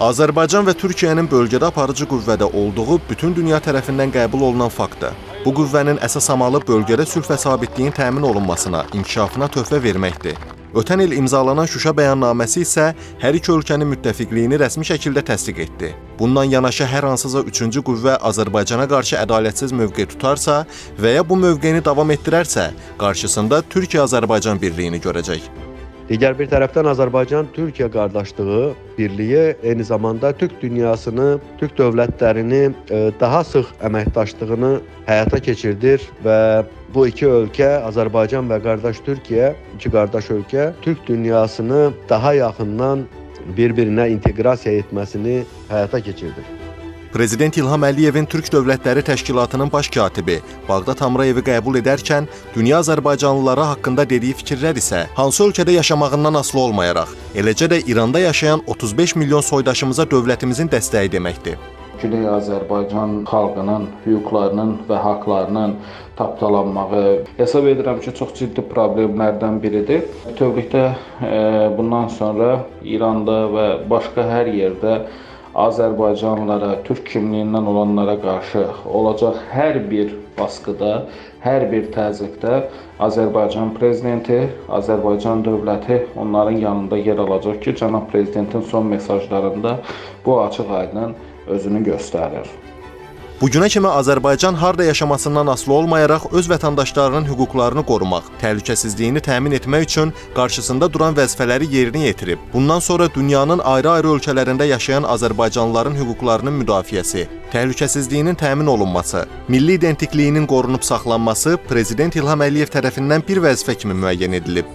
Azərbaycan və Türkiyənin bölgədə aparıcı qüvvədə olduğu bütün dünya tərəfindən qəbul olunan faktdır. Bu qüvvənin əsas amalı bölgədə sülh və sabitliyin təmin olunmasına, inkişafına töhfə verməkdir. Ötən il imzalanan Şuşa bəyannaməsi isə hər iki ölkənin müttəfiqliyini rəsmi şəkildə təsdiq etdi. Bundan yanaşı hər hansısa üçüncü qüvvə Azərbaycana qarşı ədalətsiz mövqe tutarsa və ya bu mövqeyini davam etdirərsə, qarşısında Türkiyə-Azərbaycan birliyini görəcək. Digər bir tərəfdən Azərbaycan-Türkiyə qardaşlığı birliyi eyni zamanda Türk dünyasını, Türk dövlətlərini e, daha sıx əməkdaşlığını həyata keçirdir və bu iki ölkə, Azərbaycan və qardaş Türkiyə, iki qardaş ölkə Türk dünyasını daha yaxından bir-birinə inteqrasiya etməsini həyata keçirdir. Prezident İlham Əliyevin Türk Dövlətləri Təşkilatının baş katibi Bağdad Hamrayevi qəbul edərkən dünya azərbaycanlıları haqqında dediyi fikirlər isə hansı ölkədə yaşamağından asılı olmayaraq, eləcə də İranda yaşayan 35 milyon soydaşımıza dövlətimizin dəstəyi deməkdir. Güney Azərbaycan xalqının hüquqlarının və haqlarının tapdalanmağı hesab edirəm ki, çox ciddi problemlərdən biridir. Bütövlükdə bundan sonra İranda və başqa hər yerdə Azərbaycanlılara, türk kimliyindən olanlara qarşı olacaq hər bir baskıda, hər bir təzyiqdə Azərbaycan prezidenti, Azərbaycan dövləti onların yanında yer alacaq ki, cənab prezidentin son mesajlarında bu açıq-aydın özünü göstərir. Bugünə kimi Azərbaycan harda yaşamasından asılı olmayaraq öz vətəndaşlarının hüquqlarını qorumaq, təhlükəsizliyini təmin etmək üçün qarşısında duran vəzifələri yerinə yetirib. Bundan sonra dünyanın ayrı-ayrı ölkələrində yaşayan azərbaycanlıların hüquqlarının müdafiəsi, təhlükəsizliyinin təmin olunması, milli identikliyinin qorunub saxlanması prezident İlham Əliyev tərəfindən bir vəzifə kimi müəyyən edilib.